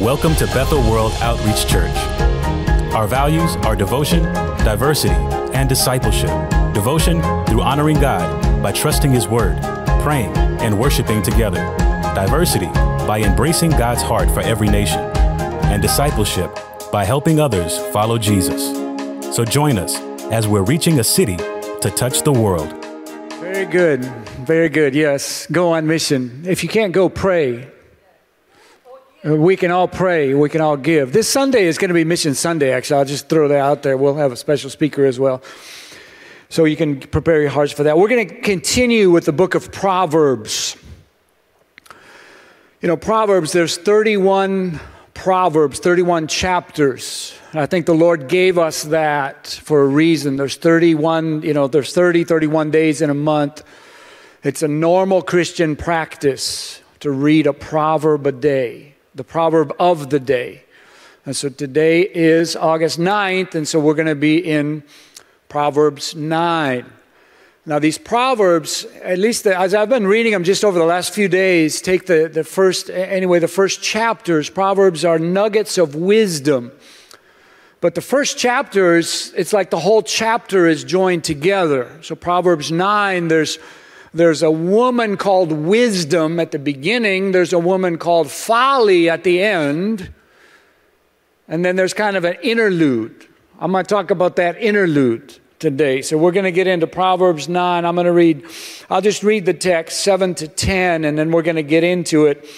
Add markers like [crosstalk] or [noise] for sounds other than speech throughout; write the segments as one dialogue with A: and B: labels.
A: Welcome to Bethel World Outreach Church. Our values are devotion, diversity, and discipleship. Devotion through honoring God by trusting His Word, praying, and worshiping together. Diversity by embracing God's heart for every nation. And discipleship by helping others follow Jesus. So join us as we're reaching a city to touch the world.
B: Very good. Very good. Yes. Go on mission. If you can't go, pray. Uh, We can all pray. We can all give. This Sunday is going to be Mission Sunday, actually. I'll just throw that out there. We'll have a special speaker as well. So you can prepare your hearts for that. We're going to continue with the book of Proverbs. You know, Proverbs, there's 31 Proverbs, 31 chapters. I think the Lord gave us that for a reason. There's 31, you know, there's 30, 31 days in a month. It's a normal Christian practice to read a proverb a day, the proverb of the day. And so today is August 9th, and so we're going to be in Proverbs 9. Now, these Proverbs, at least the, as I've been reading them just over the last few days, take the, the first, anyway, the first chapters. Proverbs are nuggets of wisdom. But the first chapters, it's like the whole chapter is joined together. So, Proverbs 9, there's there's a woman called wisdom at the beginning, there's a woman called folly at the end, and then there's kind of an interlude. I'm going to talk about that interlude today. So we're going to get into Proverbs 9. I'm going to read, I'll just read the text 7 to 10, and then we're going to get into it.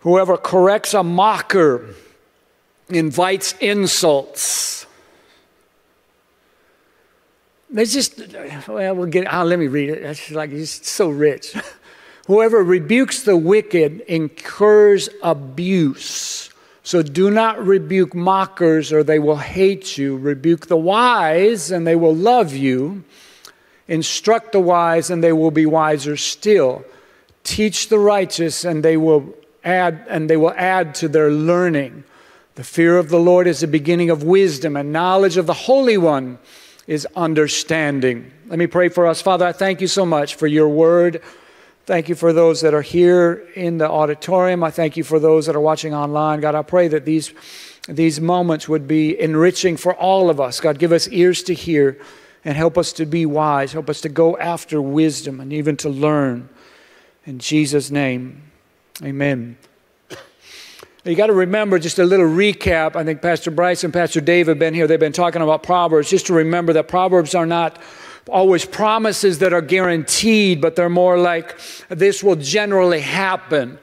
B: Whoever corrects a mocker invites insults. There's just, well, we'll get, oh, let me read it. It's like, it's so rich. [laughs] Whoever rebukes the wicked incurs abuse. So do not rebuke mockers, or they will hate you. Rebuke the wise, and they will love you. Instruct the wise, and they will be wiser still. Teach the righteous, and they will add, and they will add to their learning. The fear of the Lord is the beginning of wisdom, and knowledge of the Holy One is understanding. Let me pray for us. Father, I thank you so much for your word. Thank you for those that are here in the auditorium. I thank you for those that are watching online. God, I pray that these, these moments would be enriching for all of us. God, give us ears to hear and help us to be wise. Help us to go after wisdom and even to learn. In Jesus' name, amen. You got to remember just a little recap. I think Pastor Bryce and Pastor Dave have been here. They've been talking about Proverbs. Just to remember that Proverbs are not always promises that are guaranteed, but they're more like this will generally happen.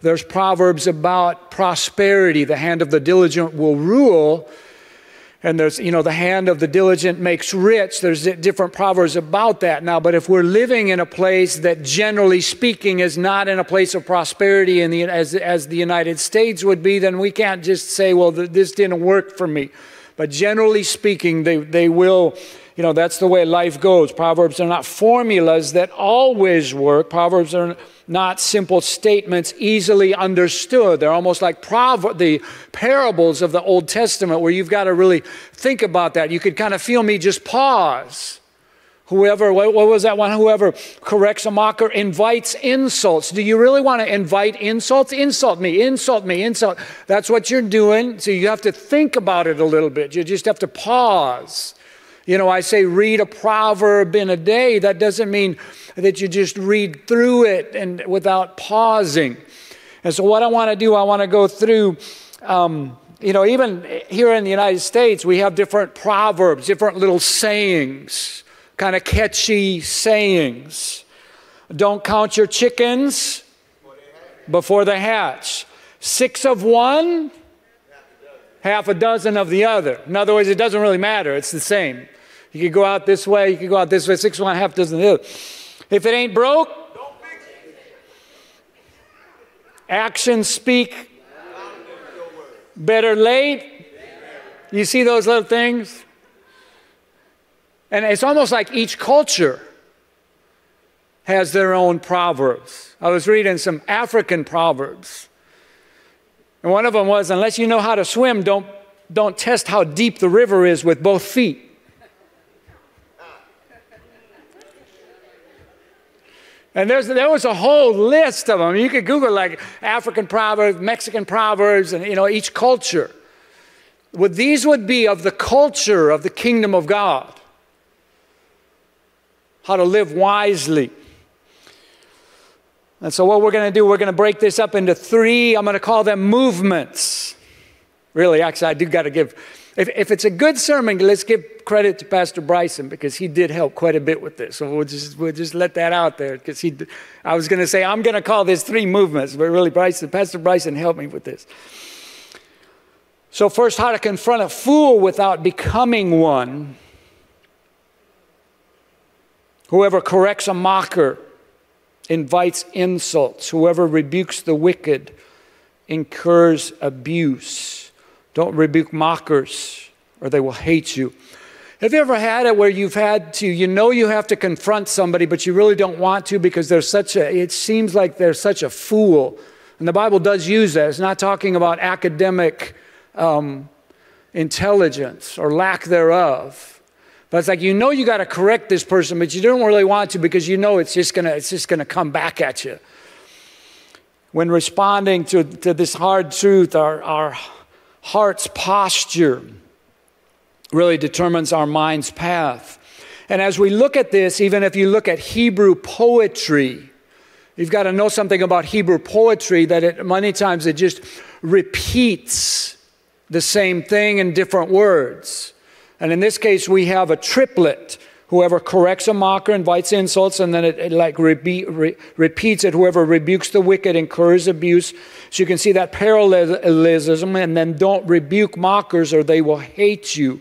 B: There's Proverbs about prosperity. The hand of the diligent will rule. And there's, you know, the hand of the diligent makes rich. There's different proverbs about that now. But if we're living in a place that, generally speaking, is not in a place of prosperity in the, as, as the United States would be, then we can't just say, well, th- this didn't work for me. But generally speaking, they, they will, you know, that's the way life goes. Proverbs are not formulas that always work. Proverbs are not simple statements easily understood. They're almost like the parables of the Old Testament where you've got to really think about that. You could kind of feel me just pause. Whoever, what, what was that one? Whoever corrects a mocker invites insults. Do you really want to invite insults? Insult me, insult me, insult. That's what you're doing. So you have to think about it a little bit. You just have to pause. You know, I say read a proverb in a day. That doesn't mean that you just read through it and without pausing. And so, what I want to do, I want to go through. Um, you know, even here in the United States, we have different proverbs, different little sayings, kind of catchy sayings. Don't count your chickens before they hatch. Six of one, half a dozen of the other. In other words, it doesn't really matter. It's the same. You could go out this way, you could go out this way, six one, half the other. If it ain't broke, actions speak better late. You see those little things? And it's almost like each culture has their own proverbs. I was reading some African proverbs. And one of them was unless you know how to swim, don't, don't test how deep the river is with both feet. And there was a whole list of them. You could Google like African proverbs, Mexican proverbs, and you know each culture. What these would be of the culture of the kingdom of God. How to live wisely. And so, what we're going to do, we're going to break this up into three, I'm going to call them movements. Really, actually, I do got to give, if, if it's a good sermon, let's give credit to Pastor Bryson because he did help quite a bit with this. So we'll just, we'll just let that out there because he, I was going to say, I'm going to call this three movements, but really, Bryson, Pastor Bryson helped me with this. So, first, how to confront a fool without becoming one. Whoever corrects a mocker invites insults. Whoever rebukes the wicked incurs abuse. Don't rebuke mockers, or they will hate you. Have you ever had it where you've had to, you know, you have to confront somebody, but you really don't want to because they're such a, it seems like they're such a fool. And the Bible does use that. It's not talking about academic um, intelligence or lack thereof. But it's like you know you got to correct this person, but you don't really want to because you know it's just gonna it's just gonna come back at you. When responding to, to this hard truth, our, our heart's posture really determines our mind's path. And as we look at this, even if you look at Hebrew poetry, you've got to know something about Hebrew poetry that it, many times it just repeats the same thing in different words. And in this case, we have a triplet. Whoever corrects a mocker invites insults, and then it, it like re- repeats it. Whoever rebukes the wicked incurs abuse. So you can see that parallelism, and then don't rebuke mockers, or they will hate you.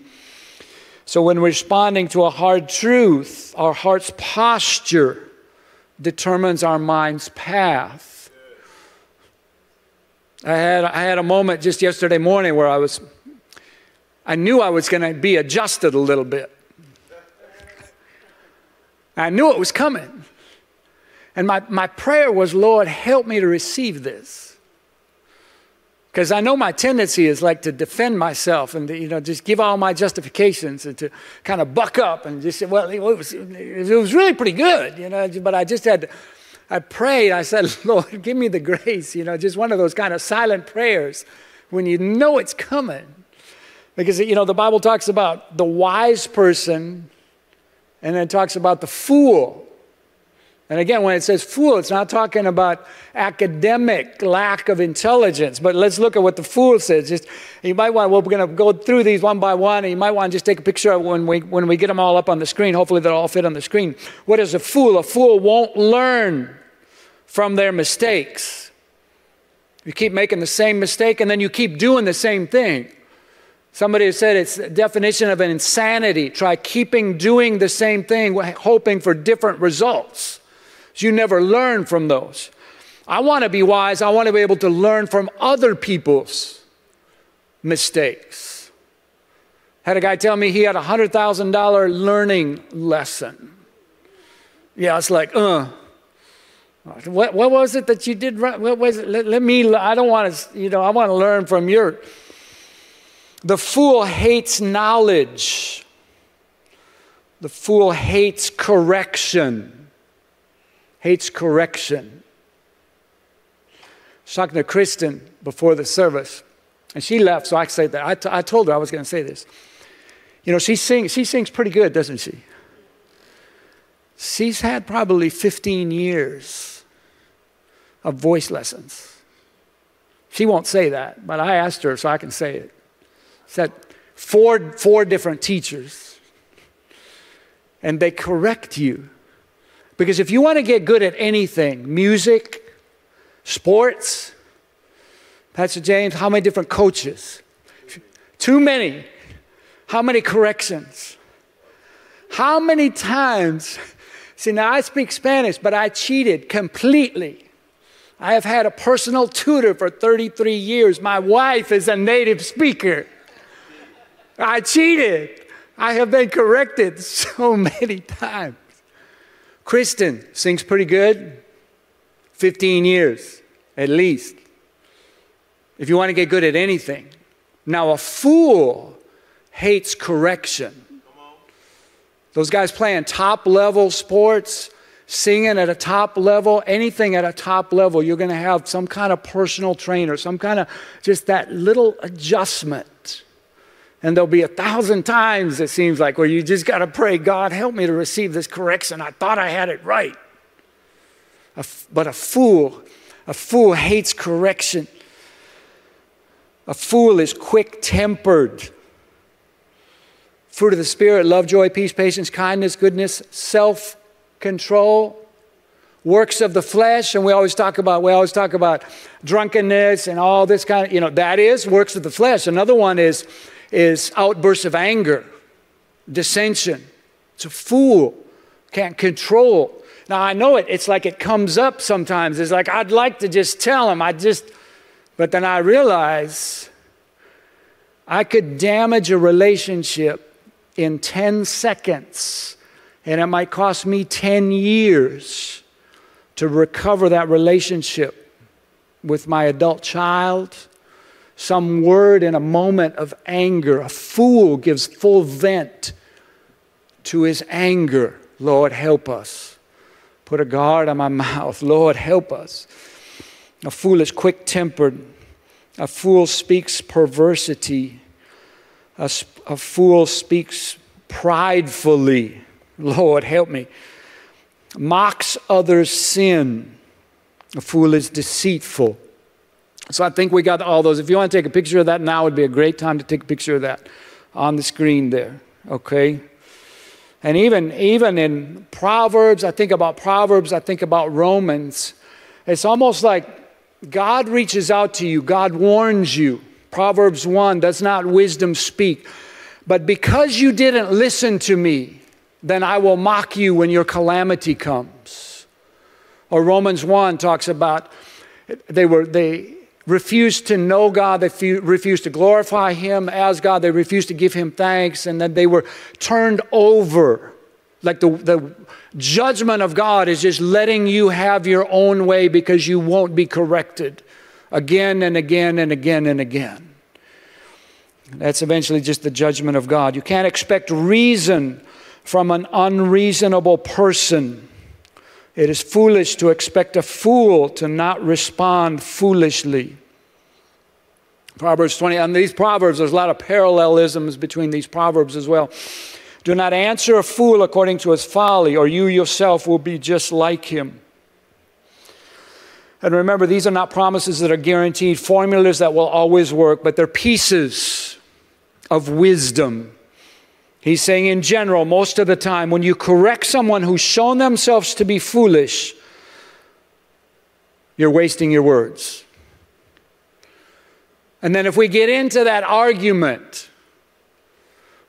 B: So when responding to a hard truth, our heart's posture determines our mind's path. I had, I had a moment just yesterday morning where I was I knew I was going to be adjusted a little bit. I knew it was coming. And my, my prayer was, Lord, help me to receive this. Because I know my tendency is like to defend myself and to, you know, just give all my justifications and to kind of buck up and just say, well, it was, it was really pretty good, you know, but I just had to, I prayed, I said, [laughs] Lord, give me the grace, you know, just one of those kind of silent prayers when you know it's coming. Because, you know, the Bible talks about the wise person and then it talks about the fool. And again, when it says fool, it's not talking about academic lack of intelligence, but let's look at what the fool says. Just you might want, we're going to go through these one by one, and you might want to just take a picture of when we when we get them all up on the screen. Hopefully, they'll all fit on the screen. What is a fool? A fool won't learn from their mistakes. You keep making the same mistake, and then you keep doing the same thing. Somebody said it's a definition of an insanity. Try keeping doing the same thing, hoping for different results. You never learn from those. I want to be wise. I want to be able to learn from other people's mistakes. Had a guy tell me he had a $100,000 learning lesson. Yeah, it's like, uh, what, what was it that you did right? What was it? Let, let me, I don't want to, you know, I want to learn from your the fool hates knowledge. The fool hates correction. Hates correction. I to Kristen before the service, and she left, so I say that. I, t- I told her I was going to say this. You know, she sings, she sings pretty good, doesn't she? She's had probably 15 years of voice lessons. She won't say that, but I asked her so I can say it. Said four, four different teachers. And they correct you. Because if you want to get good at anything, music, sports, Pastor James, how many different coaches? Too many. How many corrections? How many times? See, now I speak Spanish, but I cheated completely. I have had a personal tutor for 33 years. My wife is a native speaker. I cheated. I have been corrected [laughs] so many times. Kristen sings pretty good. 15 years at least. If you want to get good at anything. Now, a fool hates correction. Those guys playing top level sports, singing at a top level, anything at a top level, you're going to have some kind of personal trainer, some kind of just that little adjustment. And there'll be a thousand times, it seems like, where you just got to pray, God, help me to receive this correction. I thought I had it right. but a fool, a fool hates correction. A fool is quick tempered. Fruit of the Spirit love, joy, peace, patience, kindness, goodness, self control, works of the flesh, and we always talk about we always talk about drunkenness and all this kind of you know that is works of the flesh. Another one is is outbursts of anger, dissension. It's a fool, can't control. Now I know it. It's like it comes up sometimes. It's like I'd like to just tell him. I just, but then I realize I could damage a relationship in 10 seconds and it might cost me 10 years to recover that relationship with my adult child. Some word in a moment of anger. A fool gives full vent to his anger. Lord, help us. Put a guard on my [laughs] mouth. Lord, help us. A fool is quick tempered. A fool speaks perversity. A, a fool speaks pridefully. Lord, help me. Mocks others' sin. A fool is deceitful. So I think we got all those. If you want to take a picture of that now, would be a great time to take a picture of that on the screen there. Okay? And even, even in Proverbs, I think about Proverbs, I think about Romans. It's almost like God reaches out to you, God warns you. Proverbs 1 does not wisdom speak. But because you didn't listen to me, then I will mock you when your calamity comes. Or Romans 1 talks about they were they refused to know God, they refused to glorify him as God, they refused to give him thanks, and then they were turned over. Like the, the judgment of God is just letting you have your own way because you won't be corrected again and again and again and again. That's eventually just the judgment of God. You can't expect reason from an unreasonable person. It is foolish to expect a fool to not respond foolishly. Proverbs 20, and these Proverbs, there's a lot of parallelisms between these Proverbs as well. Do not answer a fool according to his folly, or you yourself will be just like him. And remember, these are not promises that are guaranteed, formulas that will always work, but they're pieces of wisdom He's saying, in general, most of the time, when you correct someone who's shown themselves to be foolish, you're wasting your words. And then if we get into that argument,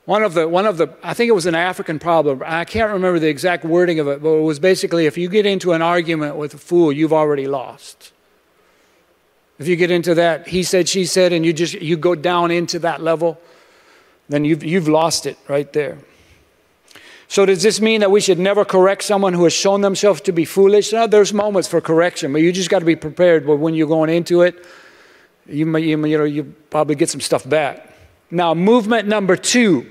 B: one of the, one of the, I think it was an African proverb. I can't remember the exact wording of it, but it was basically if you get into an argument with a fool, you've already lost. If you get into that, he said, she said, and you just, you go down into that level, then you've, you've lost it right there. So, does this mean that we should never correct someone who has shown themselves to be foolish? No, there's moments for correction, but you just got to be prepared. But when you're going into it, you, you, you, know, you probably get some stuff back. Now, movement number two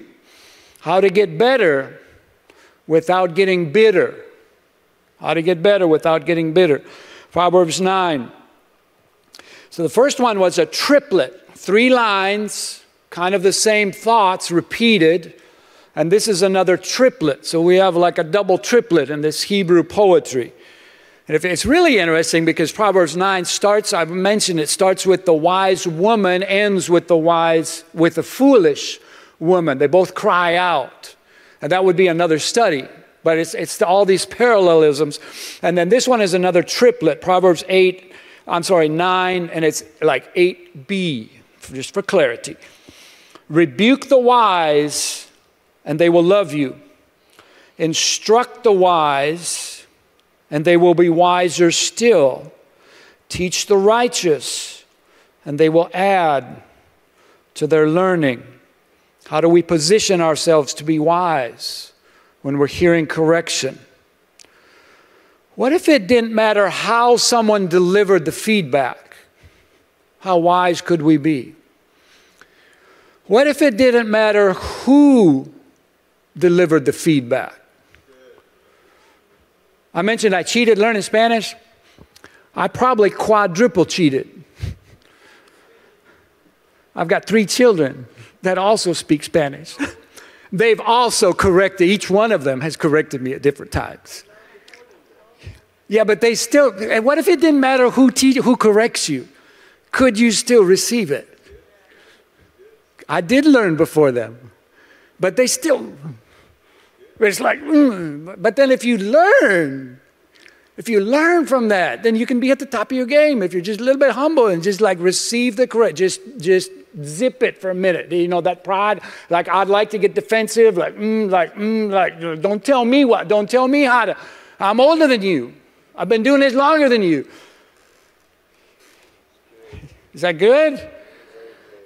B: how to get better without getting bitter. How to get better without getting bitter. Proverbs 9. So, the first one was a triplet, three lines kind of the same thoughts repeated. And this is another triplet. So we have like a double triplet in this Hebrew poetry. And it's really interesting because Proverbs 9 starts, I've mentioned it starts with the wise woman, ends with the wise, with the foolish woman. They both cry out. And that would be another study. But it's, it's all these parallelisms. And then this one is another triplet, Proverbs 8, I'm sorry, 9, and it's like 8b, just for clarity. Rebuke the wise, and they will love you. Instruct the wise, and they will be wiser still. Teach the righteous, and they will add to their learning. How do we position ourselves to be wise when we're hearing correction? What if it didn't matter how someone delivered the feedback? How wise could we be? What if it didn't matter who delivered the feedback? I mentioned I cheated learning Spanish. I probably quadruple cheated. I've got three children that also speak Spanish. They've also corrected, each one of them has corrected me at different times. Yeah, but they still, and what if it didn't matter who, te- who corrects you? Could you still receive it? I did learn before them, but they still, it's like, mm. but then if you learn, if you learn from that, then you can be at the top of your game. If you're just a little bit humble and just like receive the correct, just just zip it for a minute. You know that pride, like I'd like to get defensive, like mm, like mm, like don't tell me what, don't tell me how to. I'm older than you. I've been doing this longer than you. Is that good?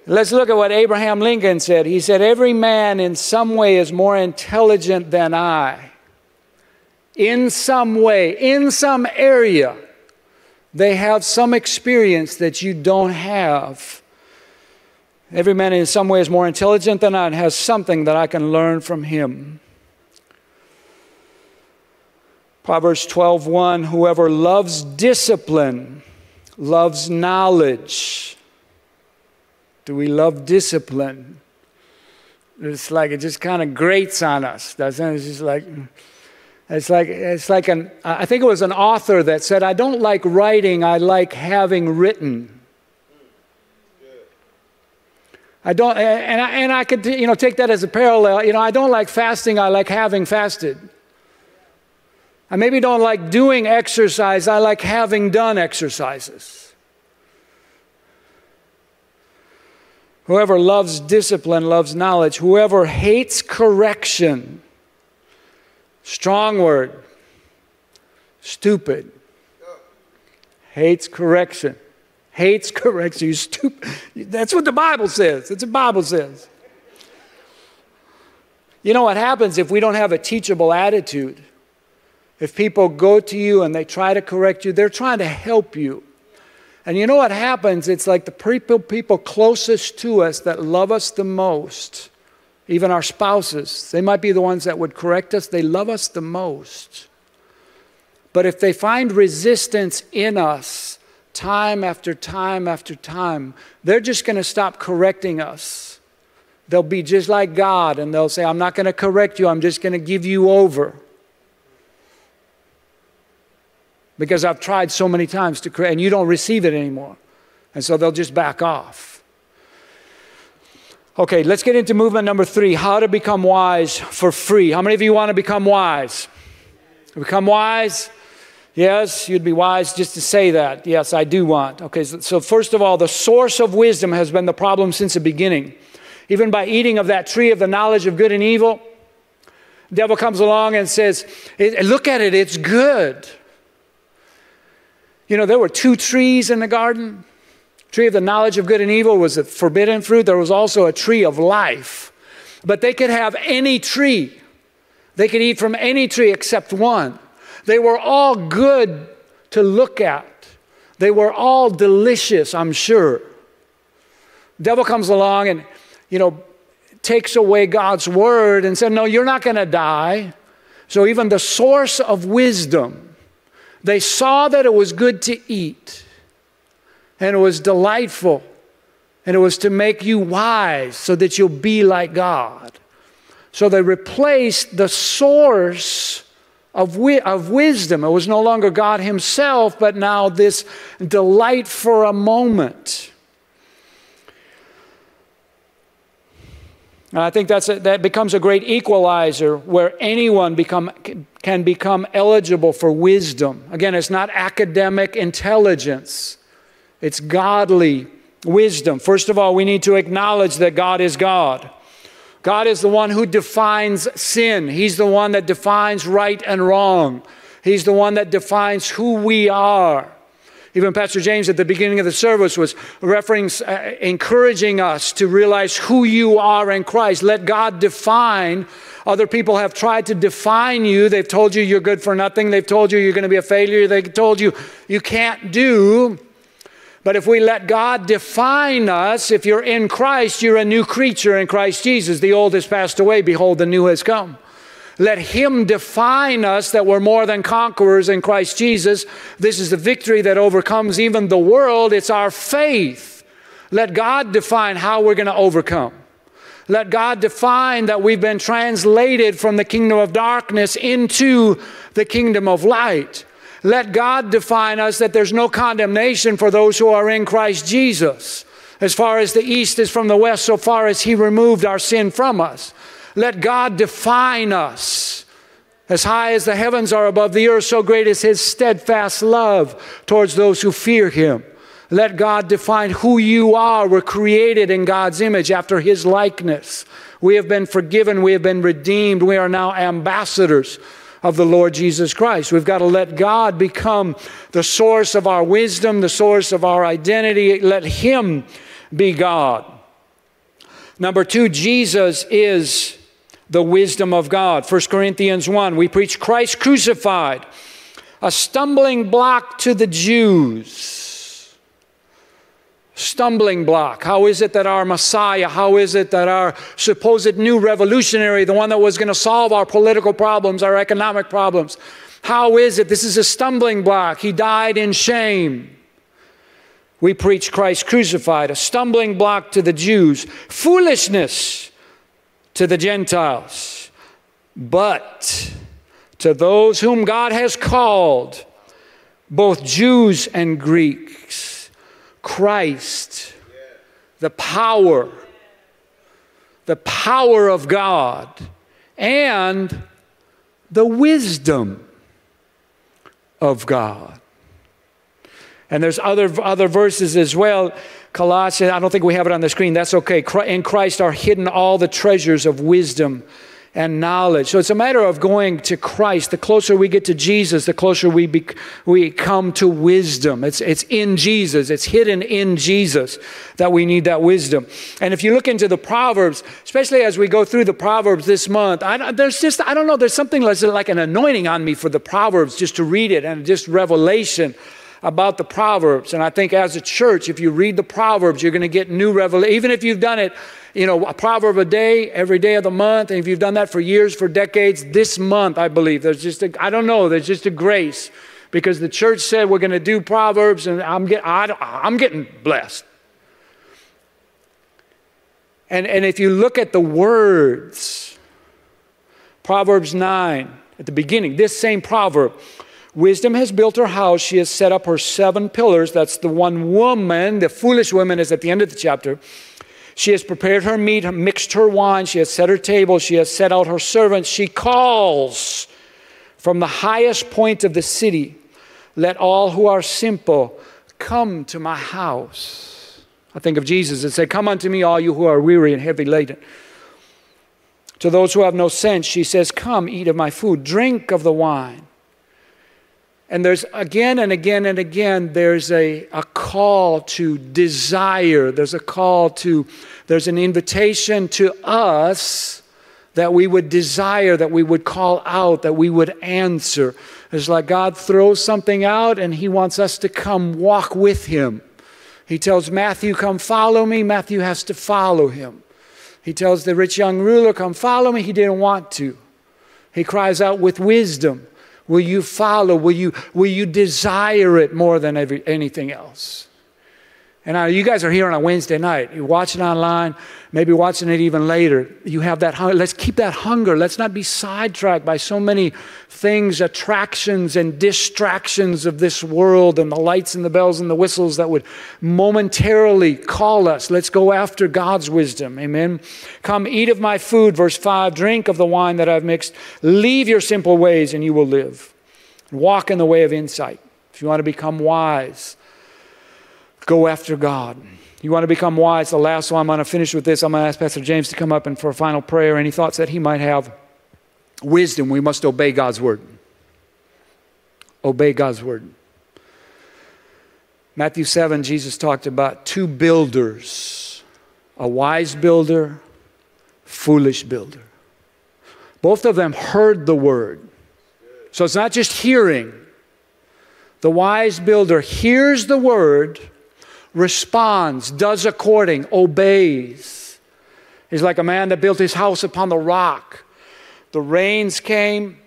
B: Let's look at what Abraham Lincoln said. He said, Every man in some way is more intelligent than I. In some way, in some area, they have some experience that you don't have. Every man in some way is more intelligent than I and has something that I can learn from him. Proverbs 12:1 Whoever loves discipline loves knowledge. Do we love discipline? It's like it just kind of grates on us, doesn't it? It's just like it's like it's like an I think it was an author that said, I don't like writing, I like having written. I don't and I, and I could you know take that as a parallel. You know, I don't like fasting, I like having fasted. I maybe don't like doing exercise, I like having done exercises. Whoever loves discipline loves knowledge. Whoever hates correction, strong word, stupid, hates correction. Hates correction. You stupid. That's what the Bible says. That's what the Bible says. You know what happens if we don't have a teachable attitude? If people go to you and they try to correct you, they're trying to help you. And you know what happens? It's like the people, people closest to us that love us the most, even our spouses, they might be the ones that would correct us, they love us the most. But if they find resistance in us time after time after time, they're just going to stop correcting us. They'll be just like God and they'll say, I'm not going to correct you, I'm just going to give you over. Because I've tried so many times to create, and you don't receive it anymore. And so they'll just back off. Okay, let's get into movement number three how to become wise for free. How many of you want to become wise? Become wise? Yes, you'd be wise just to say that. Yes, I do want. Okay, so, first of all, the source of wisdom has been the problem since the beginning. Even by eating of that tree of the knowledge of good and evil, the devil comes along and says, Look at it, it's good. You know, there were two trees in the garden. Tree of the knowledge of good and evil was a forbidden fruit. There was also a tree of life. But they could have any tree. They could eat from any tree except one. They were all good to look at. They were all delicious, I'm sure. Devil comes along and, you know, takes away God's word and said, No, you're not going to die. So even the source of wisdom they saw that it was good to eat, and it was delightful, and it was to make you wise so that you'll be like God. So they replaced the source of, wi- of wisdom. It was no longer God Himself, but now this delight for a moment. And I think that's a, that becomes a great equalizer where anyone become, can become eligible for wisdom. Again, it's not academic intelligence, it's godly wisdom. First of all, we need to acknowledge that God is God. God is the one who defines sin, He's the one that defines right and wrong, He's the one that defines who we are. Even Pastor James at the beginning of the service was referring, uh, encouraging us to realize who you are in Christ. Let God define. Other people have tried to define you. They've told you you're good for nothing. They've told you you're going to be a failure. They've told you you can't do. But if we let God define us, if you're in Christ, you're a new creature in Christ Jesus. The old has passed away. Behold, the new has come. Let Him define us that we're more than conquerors in Christ Jesus. This is the victory that overcomes even the world. It's our faith. Let God define how we're going to overcome. Let God define that we've been translated from the kingdom of darkness into the kingdom of light. Let God define us that there's no condemnation for those who are in Christ Jesus. As far as the east is from the west, so far as He removed our sin from us. Let God define us. As high as the heavens are above the earth, so great is His steadfast love towards those who fear Him. Let God define who you are. We're created in God's image after His likeness. We have been forgiven. We have been redeemed. We are now ambassadors of the Lord Jesus Christ. We've got to let God become the source of our wisdom, the source of our identity. Let Him be God. Number two, Jesus is the wisdom of God. 1 Corinthians 1, we preach Christ crucified, a stumbling block to the Jews stumbling block? How is it that our Messiah, how is it that our supposed new revolutionary, the one that was going to solve our political problems, our economic problems, how is it? This is a stumbling block. He died in shame. We preach Christ crucified, a stumbling block to the Jews, foolishness to the Gentiles. But to those whom God has called, both Jews and Greeks, Christ, the power, the power of God, and the wisdom of God. And there's other, other verses as well. Colossians, I don't think we have it on the screen. That's okay. In Christ are hidden all the treasures of wisdom and knowledge. So it's a matter of going to Christ. The closer we get to Jesus, the closer we, be, we come to wisdom. It's, it's in Jesus, it's hidden in Jesus that we need that wisdom. And if you look into the Proverbs, especially as we go through the Proverbs this month, I, there's just, I don't know, there's something like, like an anointing on me for the Proverbs just to read it and just revelation about the Proverbs. And I think as a church, if you read the Proverbs, you're going to get new revelation. Even if you've done it you know, a proverb a day, every day of the month. And if you've done that for years, for decades, this month, I believe, there's just a, I don't know, there's just a grace because the church said we're going to do Proverbs and I'm, get, I, I'm getting blessed. And, and if you look at the words, Proverbs 9, at the beginning, this same proverb, wisdom has built her house, she has set up her seven pillars. That's the one woman, the foolish woman is at the end of the chapter. She has prepared her meat, mixed her wine, she has set her table, she has set out her servants. She calls from the highest point of the city, Let all who are simple come to my house. I think of Jesus and say, Come unto me, all you who are weary and heavy laden. To those who have no sense, she says, Come, eat of my food, drink of the wine. And there's again and again and again, there's a, a call to desire. There's a call to, there's an invitation to us that we would desire, that we would call out, that we would answer. It's like God throws something out and He wants us to come walk with Him. He tells Matthew, Come follow me. Matthew has to follow Him. He tells the rich young ruler, Come follow me. He didn't want to. He cries out with wisdom. Will you follow? Will you, will you desire it more than every, anything else? And now you guys are here on a Wednesday night. You're watching online, maybe watching it even later. You have that hunger. Let's keep that hunger. Let's not be sidetracked by so many things, attractions and distractions of this world and the lights and the bells and the whistles that would momentarily call us. Let's go after God's wisdom. Amen. Come eat of my food, verse 5. Drink of the wine that I've mixed. Leave your simple ways and you will live. Walk in the way of insight. If you want to become wise, Go after God. You want to become wise. The last one, I'm going to finish with this. I'm going to ask Pastor James to come up and for a final prayer. Any thoughts that he might have? Wisdom, we must obey God's word. Obey God's word. Matthew 7, Jesus talked about two builders a wise builder, foolish builder. Both of them heard the word. So it's not just hearing. The wise builder hears the word responds, does according, obeys. He's like a man that built his house upon the rock. The rains came.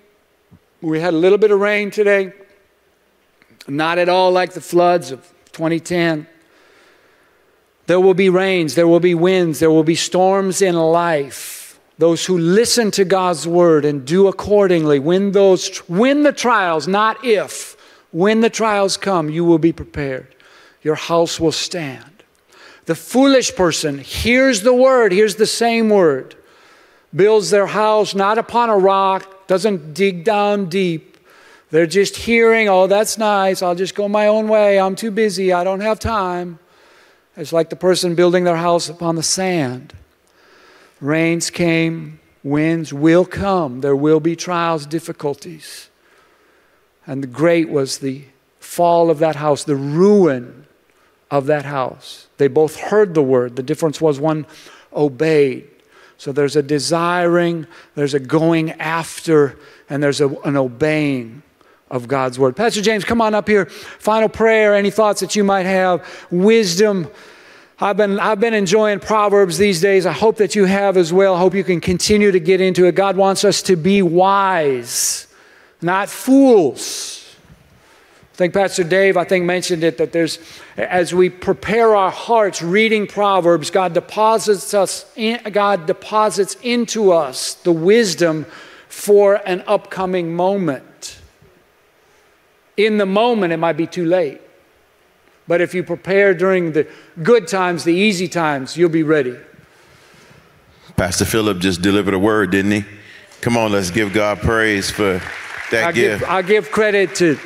B: We had a little bit of rain today. Not at all like the floods of 2010. There will be rains, there will be winds, there will be storms in life. Those who listen to God's word and do accordingly, when those when the trials, not if, when the trials come, you will be prepared. Your house will stand. The foolish person hears the word, hears the same word, builds their house not upon a rock, doesn't dig down deep. They're just hearing, oh, that's nice. I'll just go my own way. I'm too busy. I don't have time. It's like the person building their house upon the sand. Rains came, winds will come. There will be trials, difficulties. And the great was the fall of that house, the ruin of that house. They both heard the word. The difference was one obeyed. So there's a desiring, there's a going after, and there's a, an obeying of God's word. Pastor James, come on up here. Final prayer, any thoughts that you might have, wisdom. I've been, I've been enjoying Proverbs these days. I hope that you have as well. I hope you can continue to get into it. God wants us to be wise, not fools. I think Pastor Dave, I think, mentioned it that there's, as we prepare our hearts reading Proverbs, God deposits us, in, God deposits into us the wisdom for an upcoming moment. In the moment, it might be too late. But if you prepare during the good times, the easy times, you'll be ready.
C: Pastor Phillip just delivered a word, didn't he? Come on, let's give God praise for that
B: I
C: gift.
B: give, I give credit to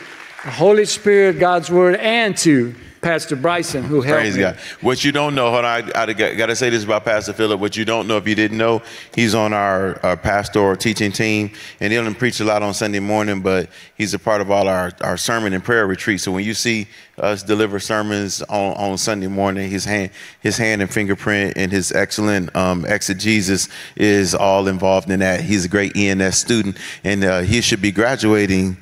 B: the Holy Spirit, God's Word, and to Pastor Bryson, who helped
C: Praise
B: me.
C: God. What you don't know, hold on, I, I got to say this about Pastor Phillip. What you don't know, if you didn't know, he's on our, our pastoral teaching team, and he doesn't preach a lot on Sunday morning, but he's a part of all our, our sermon and prayer retreats. So when you see us deliver sermons on, on Sunday morning, his hand, his hand and fingerprint and his excellent um, exegesis is all involved in that. He's a great ENS student, and uh, he should be graduating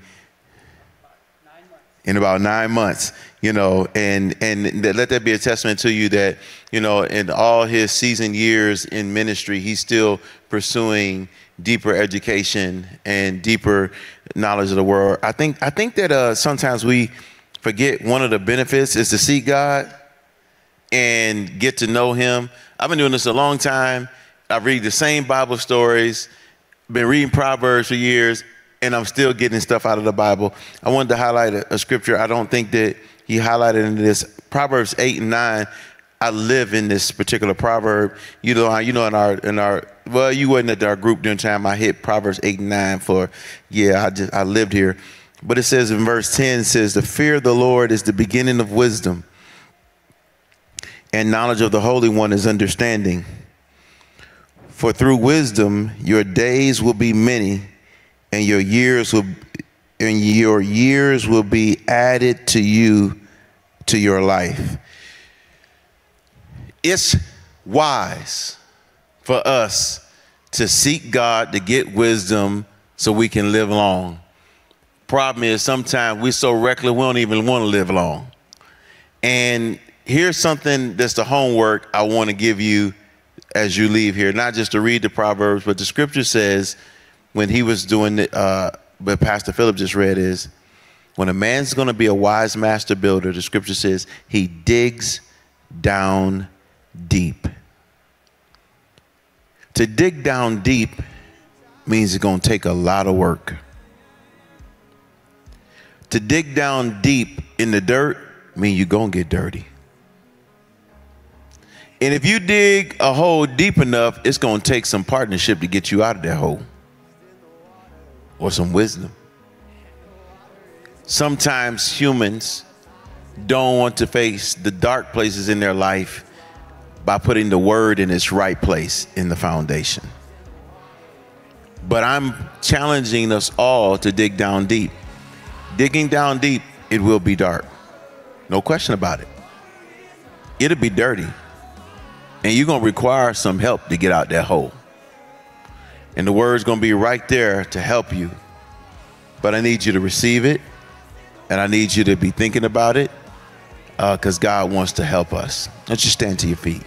C: in about nine months you know and and let that be a testament to you that you know in all his seasoned years in ministry he's still pursuing deeper education and deeper knowledge of the world. I think i think that uh, sometimes we forget one of the benefits is to see god and get to know him. I've been doing this a long time. I read the same bible stories been reading proverbs for years and I'm still getting stuff out of the Bible. I wanted to highlight a, a scripture. I don't think that he highlighted in this Proverbs 8 and 9. I live in this particular proverb. You know, you know, in our in our well, you wasn't at our group during time. I hit Proverbs 8 and 9 for yeah, I just I lived here. But it says in verse 10 it says, The fear of the Lord is the beginning of wisdom, and knowledge of the Holy One is understanding. For through wisdom your days will be many and your years will and your years will be added to you to your life. It's wise for us to seek God to get wisdom so we can live long. Problem is sometimes we're so reckless we don't even want to live long. And here's something that's the homework I want to give you as you leave here, not just to read the Proverbs, but the scripture says when he was doing uh, but Pastor Phillip just read is when a man's going to be a wise master builder, the scripture says he digs down deep. To dig down deep means it's going to take a lot of work. To dig down deep in the dirt means you're going to get dirty. And if you dig a hole deep enough, it's going to take some partnership to get you out of that hole or some wisdom. Sometimes humans don't want to face the dark places in their life by putting the word in its right place in the foundation. But I'm challenging us all to dig down deep. Digging down deep, it will be dark. No question about it. It'll be dirty. And you're going to require some help to get out that hole. And the word's going to be right there to help you. But I need you to receive it. And I need you to be thinking about it because uh, God wants to help us. Let's just stand to your feet.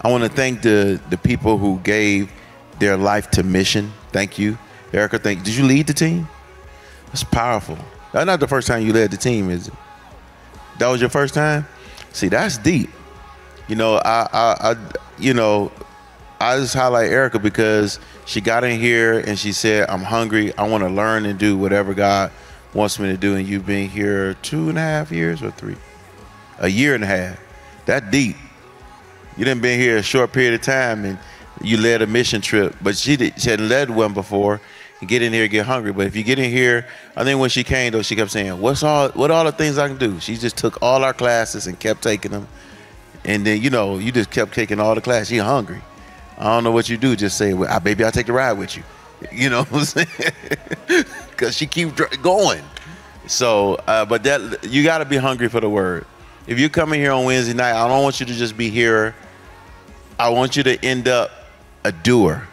C: I want to thank the, the people who gave their life to mission. Thank you. Erica, think, did you lead the team? That's powerful. That's not the first time you led the team, is it? That was your first time? See, that's deep. You know, I, I, I you know, I just highlight Erica because she got in here and she said, I'm hungry. I want to learn and do whatever God wants me to do. And you've been here two and a half years or three? A year and a half. That deep. You didn't been here a short period of time and you led a mission trip, but she did, she hadn't led one before. And get in here, get hungry. But if you get in here, I think when she came though, she kept saying, "What's all? What all the things I can do?" She just took all our classes and kept taking them, and then you know, you just kept taking all the classes. She hungry. I don't know what you do. Just say, well, "Baby, I'll take the ride with you." You know what I'm saying? [laughs] Because she keep going. So, uh, but that you got to be hungry for the word. If you're coming here on Wednesday night, I don't want you to just be here. I want you to end up a doer.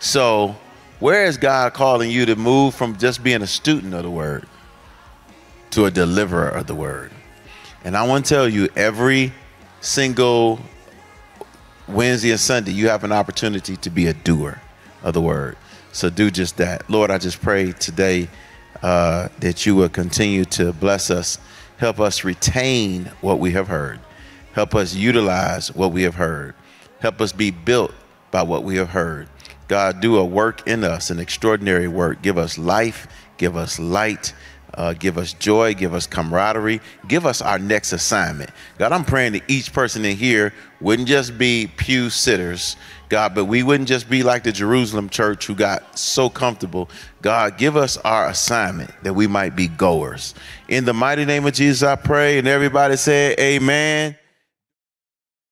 C: So, where is God calling you to move from just being a student of the word to a deliverer of the word? And I want to tell you, every single Wednesday and Sunday, you have an opportunity to be a doer of the word. So do just that. Lord, I just pray today uh, that you will continue to bless us, help us retain what we have heard, help us utilize what we have heard, help us be built by what we have heard. God, do a work in us, an extraordinary work. Give us life, give us light, uh, give us joy, give us camaraderie, give us our next assignment. God, I'm praying that each person in here wouldn't just be pew sitters, God, but we wouldn't just be like the Jerusalem church who got so comfortable. God, give us our assignment that we might be goers. In the mighty name of Jesus, I pray. And everybody say, Amen.